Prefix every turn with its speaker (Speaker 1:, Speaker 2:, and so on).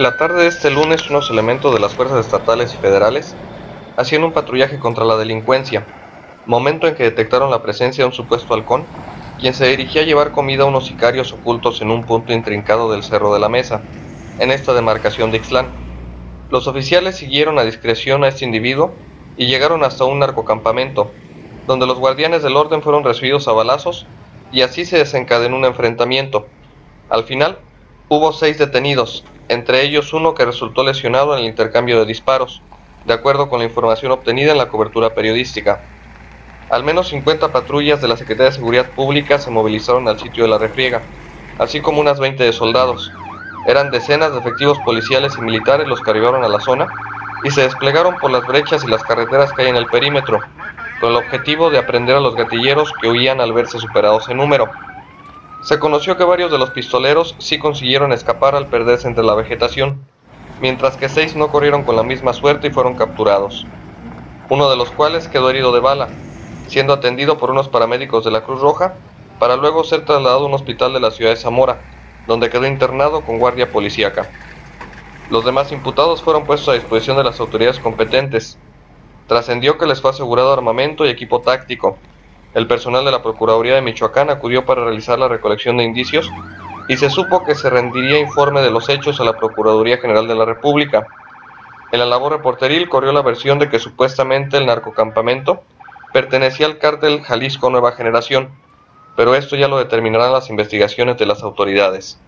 Speaker 1: La tarde de este lunes unos elementos de las fuerzas estatales y federales hacían un patrullaje contra la delincuencia, momento en que detectaron la presencia de un supuesto halcón, quien se dirigía a llevar comida a unos sicarios ocultos en un punto intrincado del Cerro de la Mesa, en esta demarcación de Ixtlán. Los oficiales siguieron a discreción a este individuo y llegaron hasta un narcocampamento, donde los guardianes del orden fueron recibidos a balazos y así se desencadenó un enfrentamiento. Al final, hubo seis detenidos, entre ellos uno que resultó lesionado en el intercambio de disparos, de acuerdo con la información obtenida en la cobertura periodística. Al menos 50 patrullas de la Secretaría de Seguridad Pública se movilizaron al sitio de la refriega, así como unas 20 de soldados. Eran decenas de efectivos policiales y militares los que arribaron a la zona y se desplegaron por las brechas y las carreteras que hay en el perímetro, con el objetivo de aprender a los gatilleros que huían al verse superados en número. Se conoció que varios de los pistoleros sí consiguieron escapar al perderse entre la vegetación, mientras que seis no corrieron con la misma suerte y fueron capturados, uno de los cuales quedó herido de bala, siendo atendido por unos paramédicos de la Cruz Roja, para luego ser trasladado a un hospital de la ciudad de Zamora, donde quedó internado con guardia policíaca. Los demás imputados fueron puestos a disposición de las autoridades competentes. Trascendió que les fue asegurado armamento y equipo táctico. El personal de la Procuraduría de Michoacán acudió para realizar la recolección de indicios y se supo que se rendiría informe de los hechos a la Procuraduría General de la República. En la labor reporteril corrió la versión de que supuestamente el narcocampamento pertenecía al cártel Jalisco Nueva Generación, pero esto ya lo determinarán las investigaciones de las autoridades.